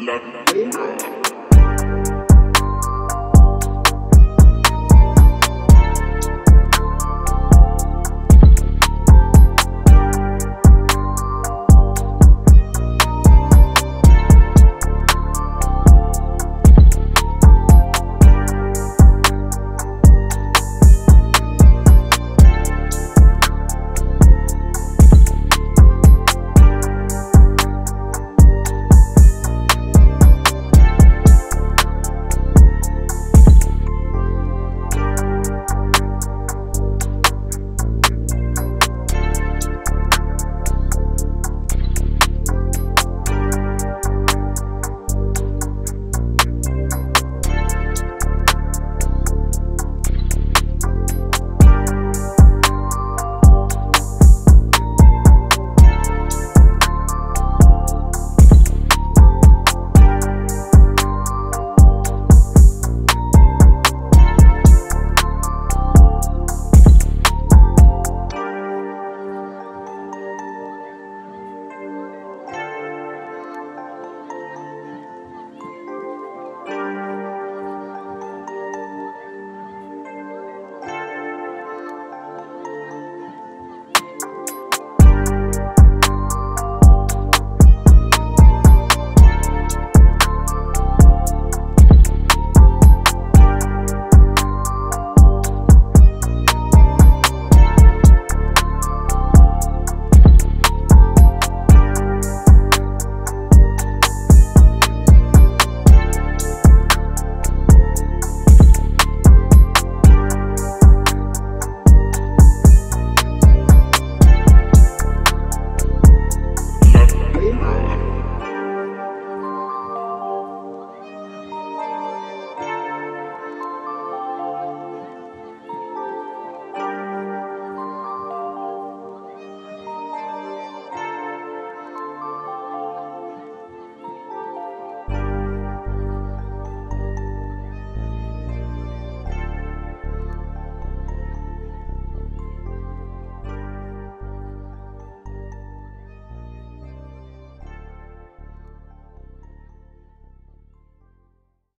La